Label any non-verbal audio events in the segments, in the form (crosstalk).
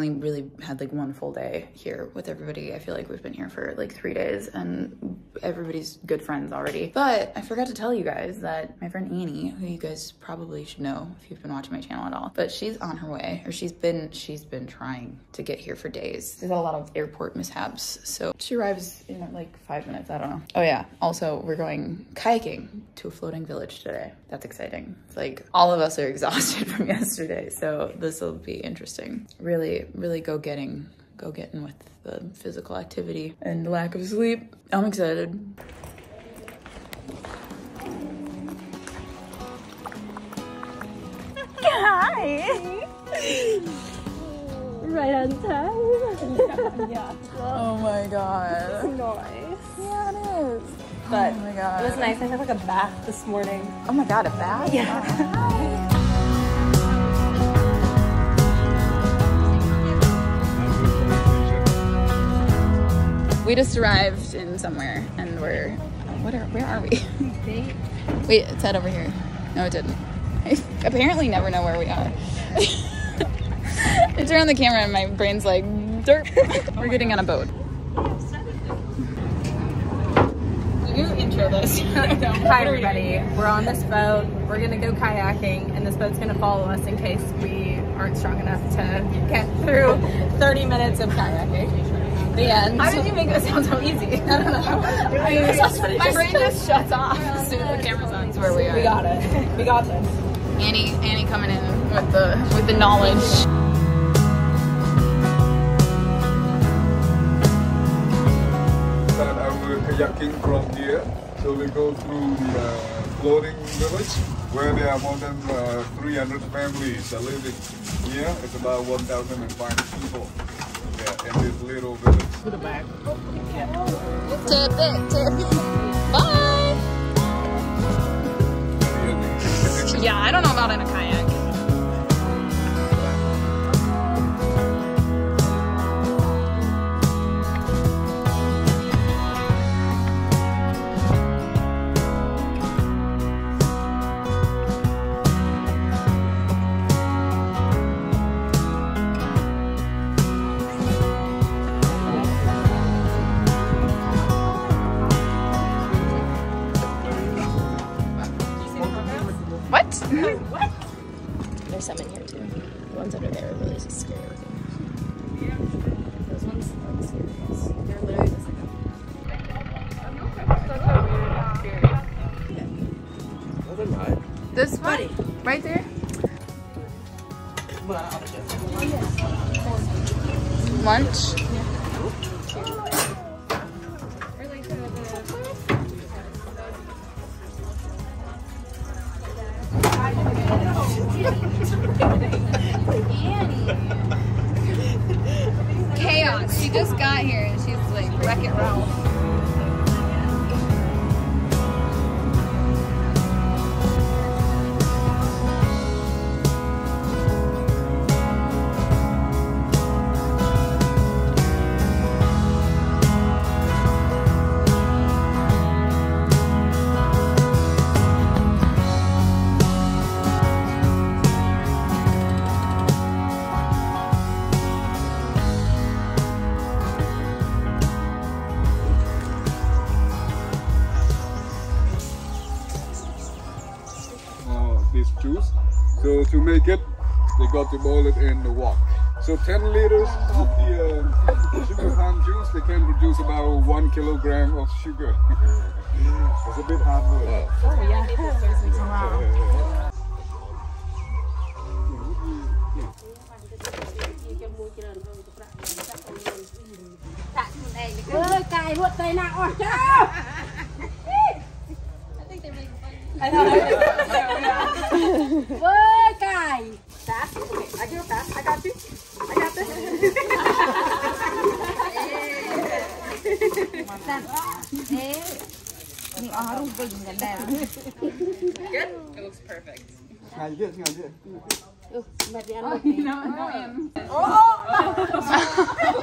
only really had like one full day here with everybody. I feel like we've been here for like three days and everybody's good friends already. But I forgot to tell you guys that my friend Annie, who you guys probably should know if you've been watching my channel at all, but she's on her way or she's been she's been trying to get here for days. There's a lot of airport mishaps. So she arrives in like five minutes. I don't know. Oh yeah. Also, we're going kayaking to a floating village today. That's exciting. Like all of us are (laughs) exhausted from yesterday. So this will be interesting. Really, really go getting, go getting with the physical activity and lack of sleep. I'm excited. Hi. Right on time. yeah. (laughs) Oh my god. Nice. Yeah, it is. But oh my god. it was nice. I had like a bath this morning. Oh my god, a bath? Yeah. We just arrived in somewhere and we're what are where are we? (laughs) Wait, it's head over here. No, it didn't. I apparently never know where we are. I turn on the camera and my brain's like, derp. (laughs) We're getting on a boat. You intro this. (laughs) Hi everybody. We're on this boat. We're gonna go kayaking, and this boat's gonna follow us in case we aren't strong enough to get through 30 minutes of kayaking. The end. How did you make it sound so easy? (laughs) I don't know. (laughs) I, my brain just shuts off as soon as the camera's on. That's where we are. We got it. We got this. Annie, Annie coming in with the with the knowledge. start our kayaking from here. So we go through the uh, floating village where there are more than uh, 300 families are living. Here it's about 1,005 people. Yeah, in this little village. Tip it, tip it. Bye. (laughs) Yeah, I don't know about in a kayak. Like juice. So to make it, they got to boil it in the wok. So 10 liters of the uh, sugar palm juice, they can produce about one kilogram of sugar. (laughs) it's a bit hard work. Oh yeah. I know. (laughs) (laughs) Ơi cài Fast. I do fast. I got this. I got this. It looks perfect. Oh,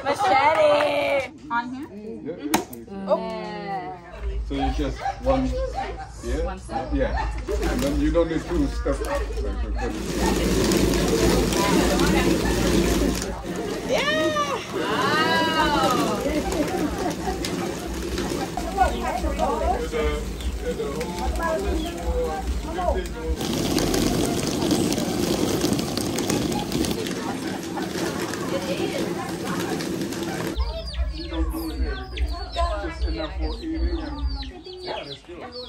Machete. On here? Mm-hmm. Mm-hmm. So you just one, yeah, one step. yeah, and then you don't need two steps. Like, like, You don't do it every day. Just enough for eating and yeah, that's good. Wow.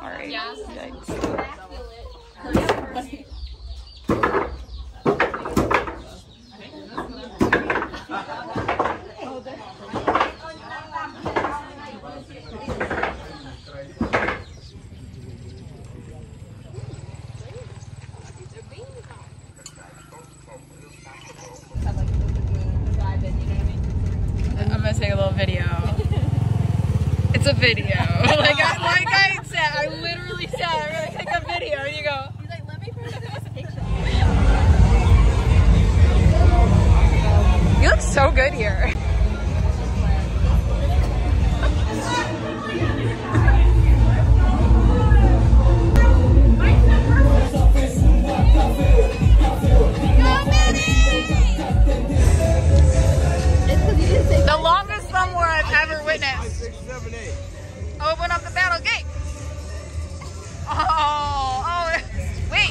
Sorry. Yikes. I'm gonna take a little video. It's a video. (laughs) like I, like I said, I literally said I'm gonna take a video, and you go. He's like, let me put this picture. You look so good here. Open up the battle gate. Oh, oh, wait.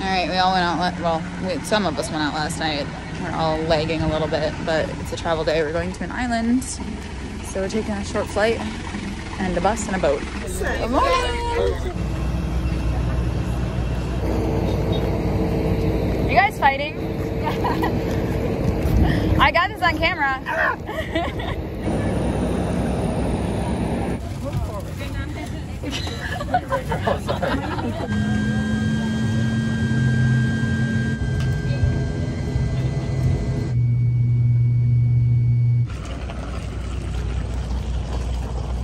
All right, we all went out. Well, we, some of us went out last night. We're all lagging a little bit, but it's a travel day. We're going to an island, so we're taking a short flight and a bus and a boat. Good morning. You guys fighting? (laughs) I got this on camera. (laughs) All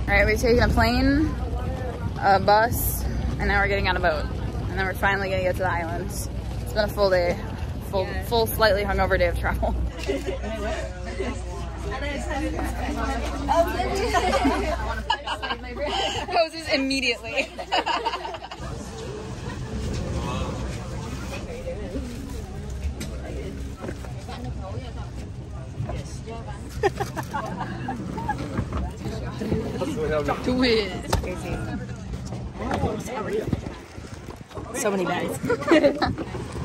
right, we've taken a plane, a bus, and now we're getting on a boat. And then we're finally gonna get to the islands. It's been a full day, full, full, slightly hungover day of travel. (laughs) (laughs) Oh, (laughs) Poses immediately. Do it. So many bags. (laughs)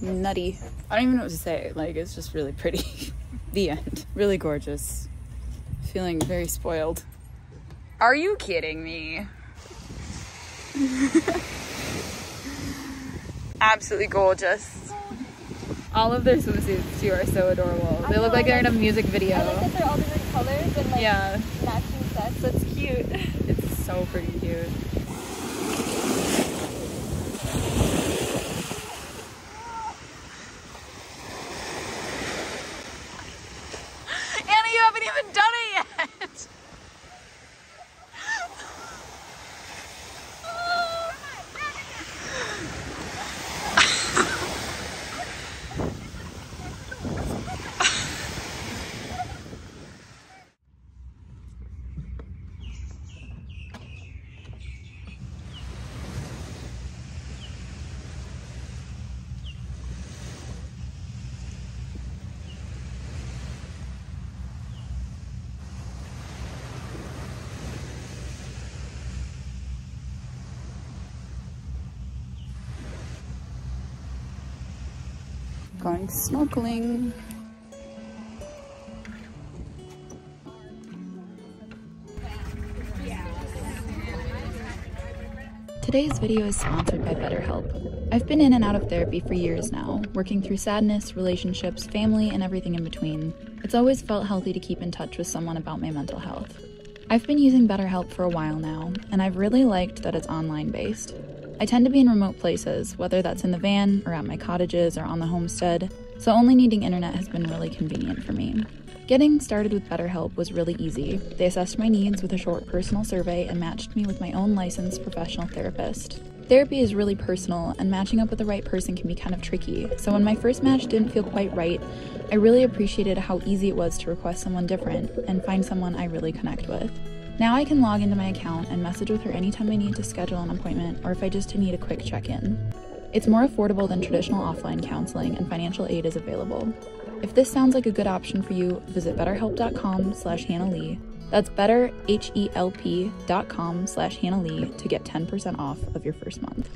nutty. I don't even know what to say. Like, it's just really pretty. (laughs) the end. Really gorgeous. Feeling very spoiled. Are you kidding me? (laughs) Absolutely gorgeous. All of their swimsuits too are so adorable. They look like they're in a music video. I like that they're all different colors and like Yeah, matching sets. That's cute. (laughs) it's so pretty cute. Anna, you haven't even done it yet. Going snorkeling. Today's video is sponsored by BetterHelp. I've been in and out of therapy for years now, working through sadness, relationships, family, and everything in between. It's always felt healthy to keep in touch with someone about my mental health. I've been using BetterHelp for a while now, and I've really liked that it's online based. I tend to be in remote places, whether that's in the van, or at my cottages, or on the homestead, so only needing internet has been really convenient for me. Getting started with BetterHelp was really easy. They assessed my needs with a short personal survey and matched me with my own licensed professional therapist. Therapy is really personal, and matching up with the right person can be kind of tricky. So, when my first match didn't feel quite right, I really appreciated how easy it was to request someone different and find someone I really connect with. Now I can log into my account and message with her anytime I need to schedule an appointment or if I just need a quick check in. It's more affordable than traditional offline counseling, and financial aid is available. If this sounds like a good option for you, visit betterhelp.com slash Hannah Lee. That's betterhelp.com slash Hannah Lee to get 10% off of your first month.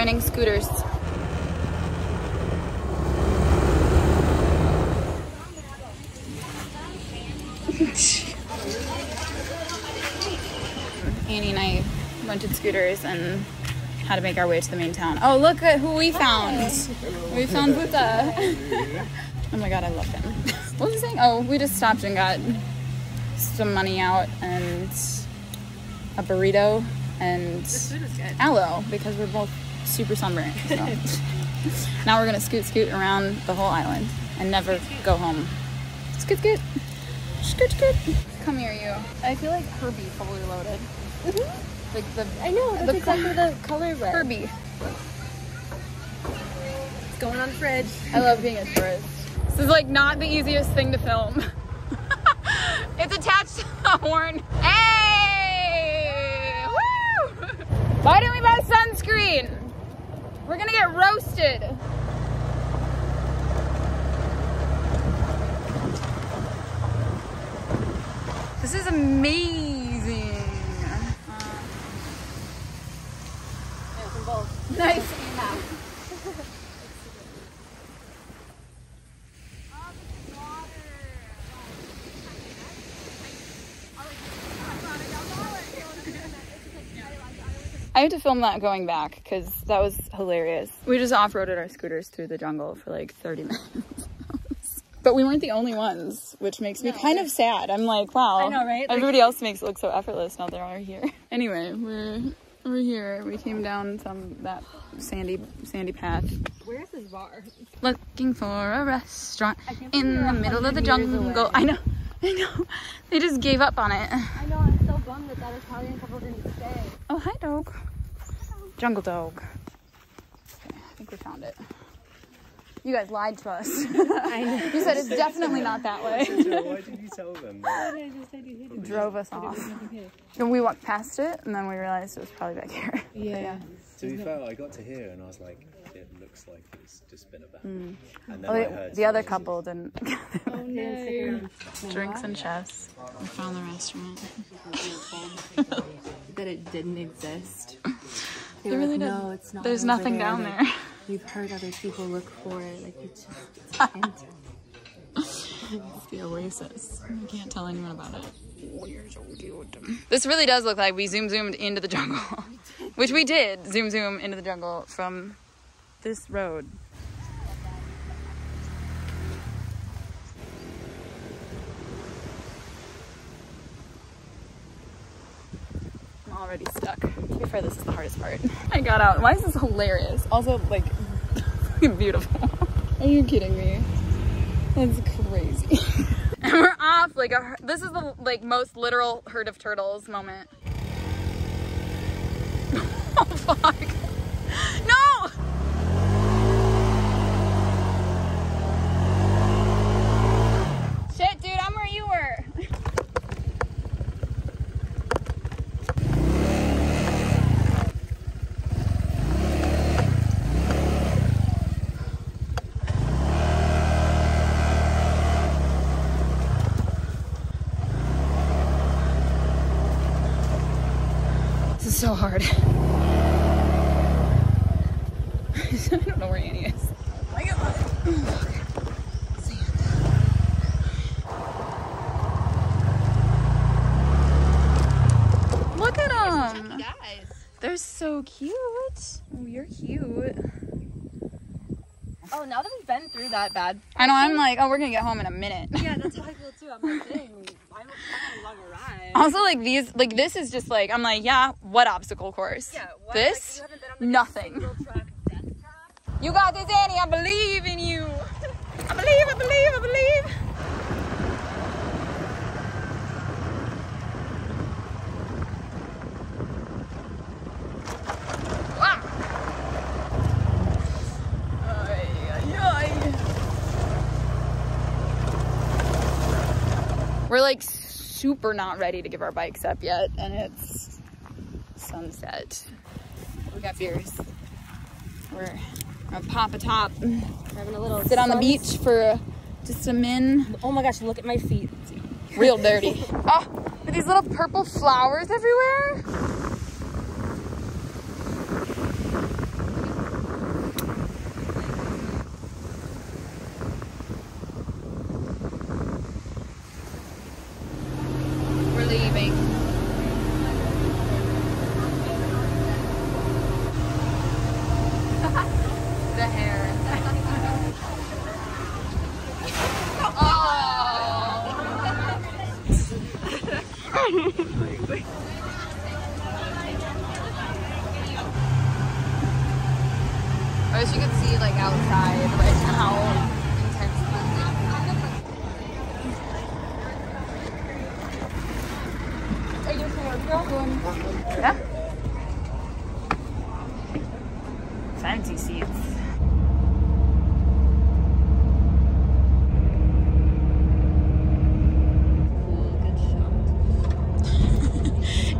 Renting scooters. Annie and I rented scooters and had to make our way to the main town. Oh, look at who we found. We found Buta. (laughs) oh my god, I love him. (laughs) What was he saying? Oh, we just stopped and got some money out and a burrito and aloe because we're both super sunburned. So. (laughs) now we're gonna scoot scoot around the whole island and never go home. Scoot scoot. Scoot scoot. Come here, you. I feel like Herbie fully loaded. Mm-hmm. Like the I know, that's The exactly the color red. Herbie. It's going on the fridge. I love being a tourist. This is like not the easiest thing to film. (laughs) it's attached to the horn. Hey! Woo! Why didn't we buy sunscreen? We're gonna get roasted. This is amazing. Uh, nice. I had to film that going back because that was hilarious. We just off-roaded our scooters through the jungle for like 30 minutes. (laughs) but we weren't the only ones, which makes me kind of sad. I'm like, wow. I know, right? Like- Everybody else makes it look so effortless now they're all here. (laughs) Anyway, we're we're here. We came down some that sandy sandy path Where's this bar? looking for a restaurant in the middle of the jungle. away. I know. (laughs) I know. They just gave up on it. I know, I'm so bummed that that Italian couple didn't stay. Oh, hi, dog. Jungle dog. Okay, I think we found it. You guys lied to us. (laughs) I (laughs) know. you said it's definitely not that way. Why did you tell them? (laughs) Drove us off. And we walked past it, and then we realized it was probably back here. Yeah. To be fair, I got to here and I was like, it looks like it's just been about. Mm. And then Well, I the, heard the other couple didn't. Oh no. Drinks and chefs. We found the restaurant. that it didn't exist. They It really like, doesn't. no, it's not. There's nothing down Like, there. We've heard other people look for it. Like it's just. (laughs) It's the oasis. I can't tell anyone about it. This really does look like we zoom zoomed into the jungle, (laughs) which we did zoom zoom into the jungle from this road. Already stuck. To be fair, this is the hardest part. I got out. Why is this hilarious? Also, like, beautiful. Are you kidding me? That's crazy. (laughs) and we're off. Like, a, this is the like most literal herd of turtles moment. (laughs) oh fuck! No! Shit, dude, I'm where you were. This is so hard. (laughs) I don't know where Annie is. My God. Look at them. Guys. They're so cute. Oh, you're cute. Oh, now that we've been through that bad, I know. I'm like, oh, we're gonna get home in a minute. Yeah, that's (laughs) how I feel too. I'm like, dang, I'm a long ride. Also, like these, like this is just like I'm like, yeah, what obstacle course? Yeah, what, This, like, you haven't been on the nothing. single track? You got this, Annie. I believe in you. (laughs) I believe. I believe. I believe. We're like super not ready to give our bikes up yet, and it's sunset. We got beers. We're gonna pop a top, having a little sit on the beach for just a min. Oh my gosh, look at my feet. Real dirty. (laughs) Oh, with these little purple flowers everywhere. We're leaving. the hair. I wish you could see like outside right now. Yeah. Fancy seats.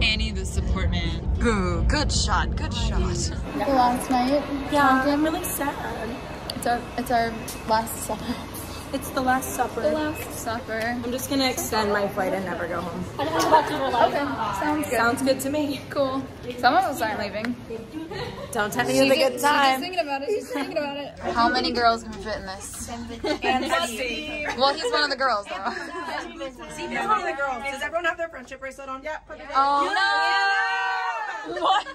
Annie, the support man. Ooh, good shot, good shot. The last night. Yeah, I'm really sad. It's our it's our last supper. It's the last supper. The last supper. I'm just gonna extend my flight and never go home. Okay, sounds good. Sounds good to me. cool. Some of us aren't leaving. Don't tell me you have a good time. She's time. thinking about it. She's thinking about it. How many girls can fit in this? And Steve. Well, he's one of the girls though. Steve is one of the girls. Does everyone have their friendship bracelet on? Yeah. Put it Oh no! What?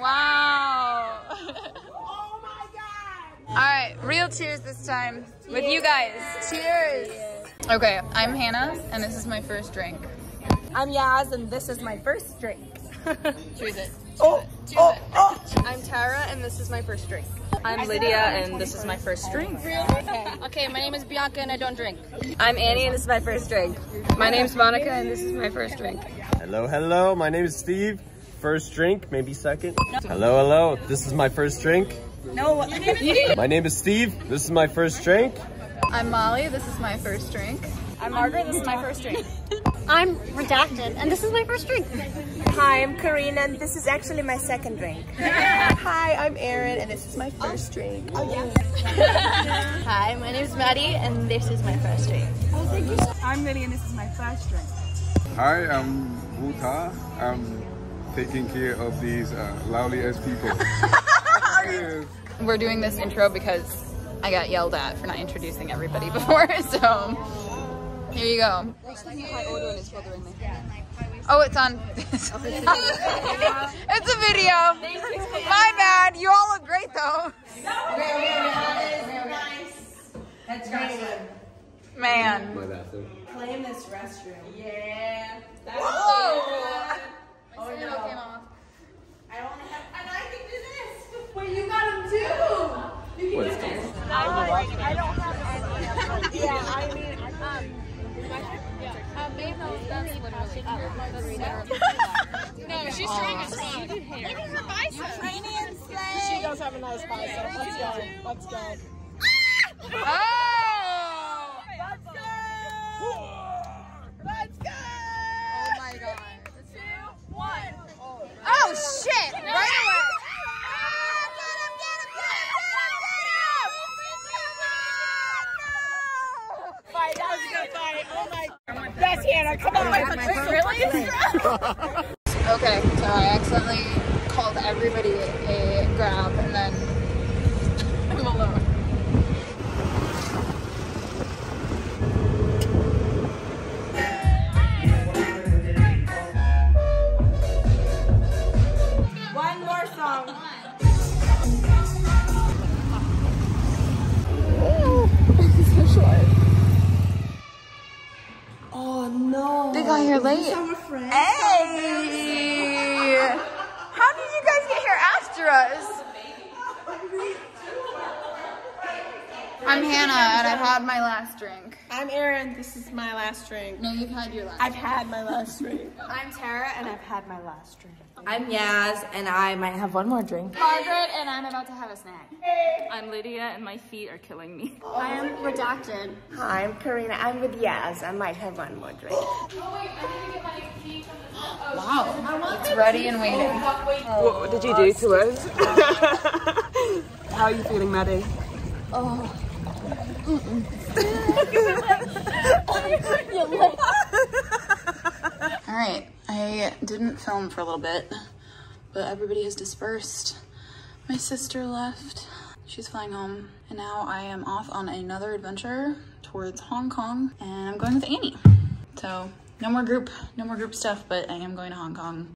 Wow. Oh my god. All right, real cheers this time with you guys. Cheers. Okay, I'm Hannah, and this is my first drink. I'm Yaz, and this is my first drink. (laughs) Cheers it. Oh, oh, oh. I'm Tara, and this is my first drink. I'm Lydia, and this is my first drink. Okay, my name is Bianca and I don't drink. I'm Annie, and this is my first drink. My name's Monica, and this is my first drink. Hello, hello. My name is Steve. First drink, maybe second. Hello, hello. This is my first drink. No. My name is Steve. This is my first drink. I'm Molly. This is my first drink. I'm Margaret, this is my first drink. I'm redacted and this is my first drink. Hi, I'm Karina, and this is actually my second drink. (laughs) Hi, I'm Erin, and this is my first drink. (laughs) Hi, my name is Maddie and this is my first drink. Oh, thank you so I'm Lily, and this is my first drink. Hi, I'm Wuta. I'm taking care of these uh, lovely ass people. (laughs) We're doing this intro because I got yelled at for not introducing everybody before, so here you go. Oh, it's on. (laughs) it's a video. My bad. You all look great though. Man. My bathroom. Claim this restroom. Yeah. That's Whoa. Oh, no. I don't have, and I can do this. What you gotta do? You can do this. I don't have any. (laughs) yeah, I mean no, she's strong as fuck. Look at her bicep. Ukrainian slave. She does have a nice bicep. Let's go. Let's go. Ah! Hannah. Come on. Really? (laughs) Okay, so I accidentally called everybody a grab and then drink. I'm Erin. This is my last drink. No, you've had your last. I've had my last drink. (laughs) I'm Tara, and I've had my last drink. I'm Yaz, and I might have one more drink. Margaret and I'm about to have a snack. Hey. I'm Lydia and my feet are killing me. I am redacted. Hi, I'm Karina. I'm with Yaz. I might have one more drink. Wow, it's ready and waiting. Oh, oh, what did you do to us? (laughs) How are you feeling, Maddie? Oh. All right, I didn't film for a little bit, but everybody has dispersed. My sister left. She's flying home, and now I am off on another adventure towards Hong Kong, and I'm going with Annie. So no more group, no more group stuff, but I am going to Hong Kong